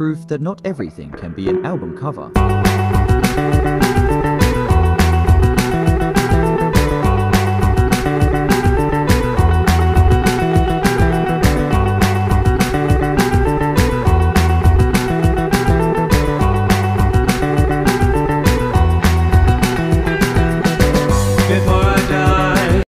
proof that not everything can be an album cover.